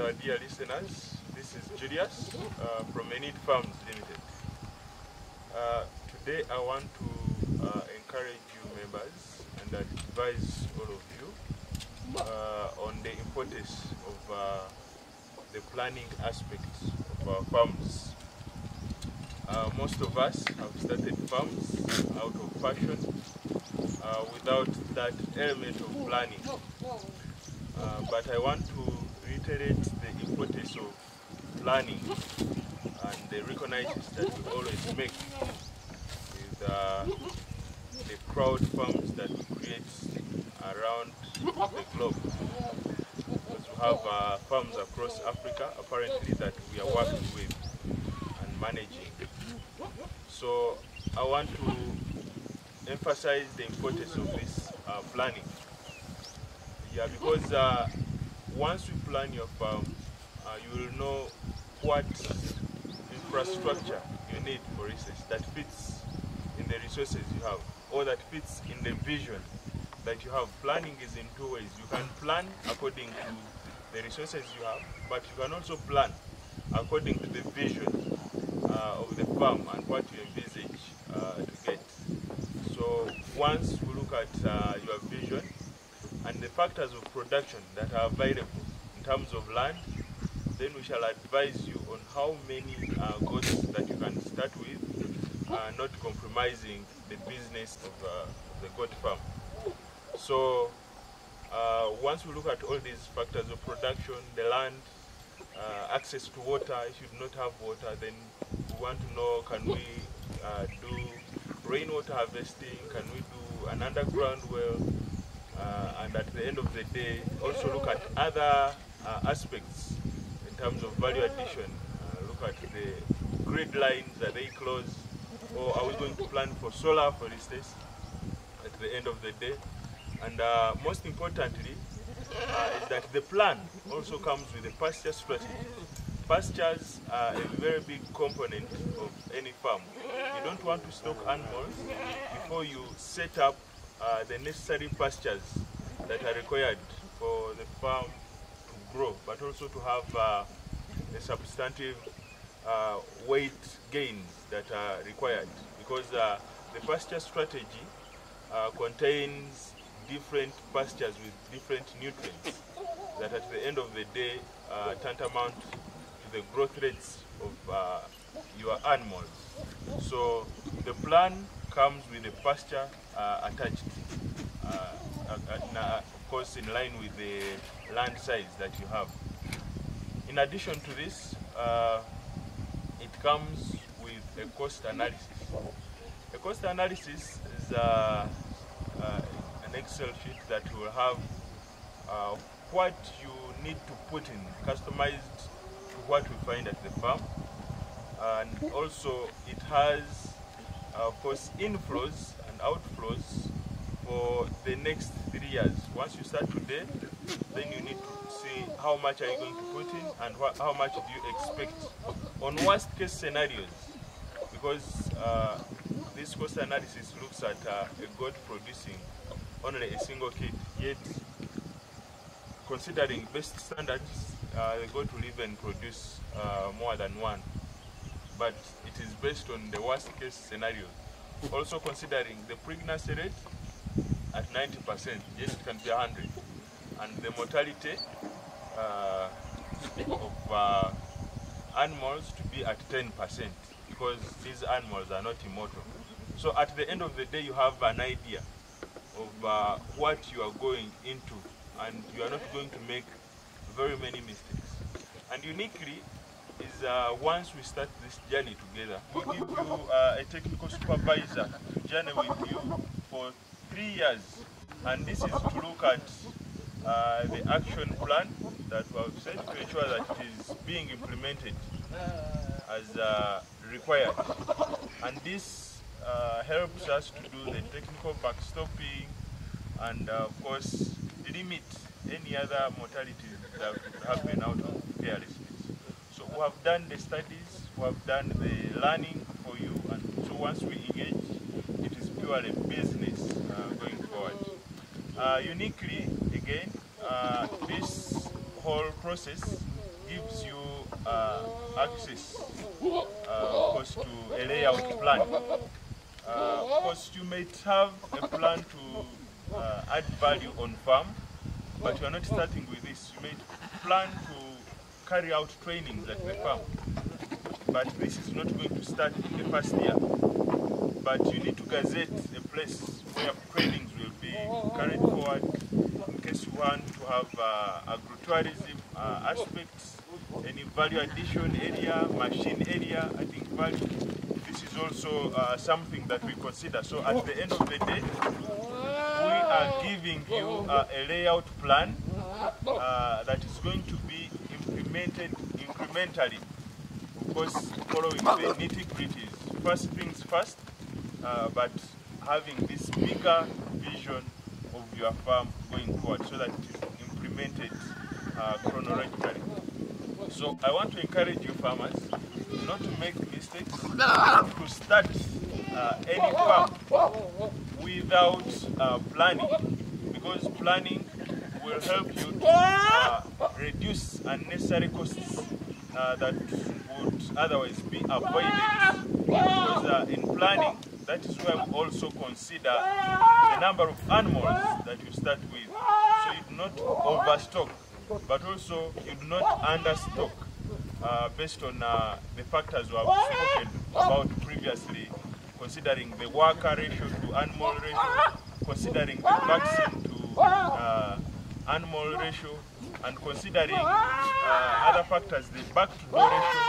our dear listeners. This is Julius uh, from Menigte Farms Limited. Uh, today I want to uh, encourage you members and advise all of you uh, on the importance of uh, the planning aspects of our farms. Uh, most of us have started farms out of passion without that element of planning. But I want to reiterate the importance of planning and the recognitions that we always make with uh, the crowd farms that we create around the globe. Because we have uh, farms across Africa apparently that we are working with and managing. So I want to emphasize the importance of this uh, planning. Yeah, because uh, once you plan your farm, uh, you will know what infrastructure you need, for instance, that fits in the resources you have, or that fits in the vision that you have. Planning is in two ways. You can plan according to the resources you have, but you can also plan according to the vision uh, of the farm and what you envisage uh, to get. So once we look at uh, your vision and the factors of production that are available in terms of land, then we shall advise you on how many uh, goats that you can start with, uh, not compromising the business of, uh, the goat farm. So uh, once we look at all these factors of production, the land, uh, access to water, if you do not have water, then we want to know can we uh, do rainwater harvesting, can we do an underground well, and at the end of the day, also look at other uh, aspects in terms of value addition. Uh, look at the grid lines, are they close, or are we going to plan for solar, for instance, at the end of the day? And uh, most importantly, uh, is that the plan also comes with a pasture strategy. Pastures are a very big component of any farm. You don't want to stock animals before you set up uh, the necessary pastures that are required for the farm to grow, but also to have uh, a substantive uh, weight gains that are required because uh, the pasture strategy uh, contains different pastures with different nutrients that at the end of the day uh, tantamount to the growth rates of uh, your animals. So the plan comes with a pasture uh, attached, uh, uh, uh, of course in line with the land size that you have. In addition to this, it comes with a cost analysis. A cost analysis is an Excel sheet that will have what you need to put in, customized to what we find at the farm. And also it has, of course, inflows and outflows for the next three years. Once you start today, then you need to see how much are you going to put in and how much do you expect on worst case scenarios. Because uh, this cost analysis looks at uh, a goat producing only a single kid, yet considering best standards, uh, the goat will even produce uh, more than one. But it is based on the worst case scenario. Also considering the pregnancy rate at 90%, yes, it can be 100. And the mortality uh, of uh, animals to be at 10% because these animals are not immortal. So at the end of the day, you have an idea of uh, what you are going into and you are not going to make very many mistakes. And uniquely uh, once we start this journey together, we give you uh, a technical supervisor to journey with you for three years. And this is to look at uh, the action plan that we have set to ensure that it is being implemented as uh, required. And this uh, helps us to do the technical backstopping and uh, of course limit any other mortality that could happen out of carelessness. We have done the studies, we have done the learning for you and so once we engage, it is purely business uh, going forward. Uh, uniquely, again, uh, this whole process gives you uh, access, uh, of course, to a layout plan. Uh, of course, you might have a plan to add value on farm, but you are not starting with this. You may plan to carry out trainings at the farm, but this is not going to start in the first year. But you need to gazette a place where trainings will be carried forward in case you want to have uh, agritourism uh, aspects, any value addition area, machine area, adding value. This is also uh, something that we consider. So at the end of the day, we are giving you uh, a layout plan uh, that is going to implemented incrementally. Of course, following the nitty-gritties. First things first, uh, but having this bigger vision of your farm going forward so that it is implemented uh, chronologically. So I want to encourage you farmers not to make mistakes, to start uh, any farm without uh, planning because planning will help you to uh, reduce unnecessary costs uh, that would otherwise be avoided. Because uh, in planning that is where we also consider the number of animals that you start with. So you do not overstock but also you do not understock uh, based on uh, the factors we have spoken about previously considering the worker ratio to animal ratio, considering the vaccine to uh, animal ratio, and considering uh, other factors, the buck to doe ratio,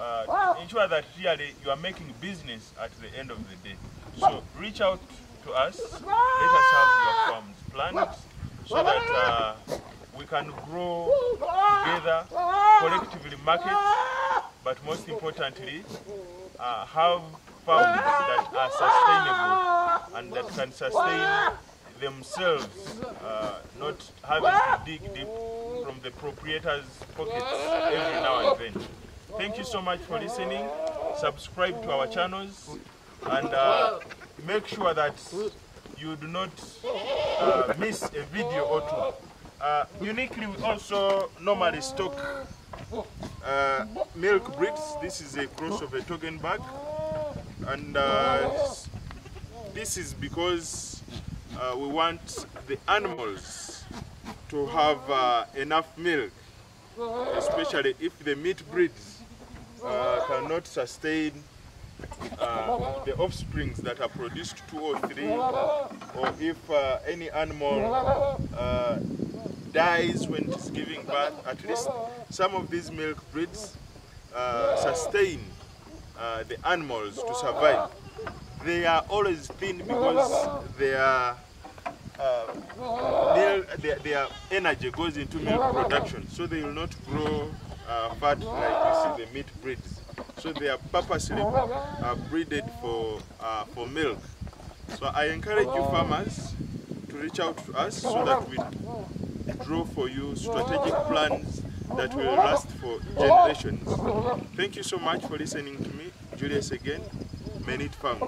uh, ensure that really you are making business at the end of the day. So reach out to us, let us have your farms planned so that uh, we can grow together, collectively market, but most importantly, uh, have farms that are sustainable and that can sustain themselves, not having to dig deep from the proprietor's pockets every now and then. Thank you so much for listening. Subscribe to our channels and uh, make sure that you do not uh, miss a video or two. Uh, uniquely, we also normally stock uh, milk breeds. This is a cross of a Toggenburg and uh, this is because uh, we want the animals to have uh, enough milk, especially if the meat breeds uh, cannot sustain uh, the offsprings that are produced two or three, or if uh, any animal dies when it is giving birth, at least some of these milk breeds sustain uh, the animals to survive. They are always thin because their, uh, their, their, energy goes into milk production, so they will not grow uh, fat like you see the meat breeds. So they are purposely uh, breeded for, uh, for milk. So I encourage you farmers to reach out to us so that we draw for you strategic plans that will last for generations. Thank you so much for listening to me, Julius again, Menigte Farms.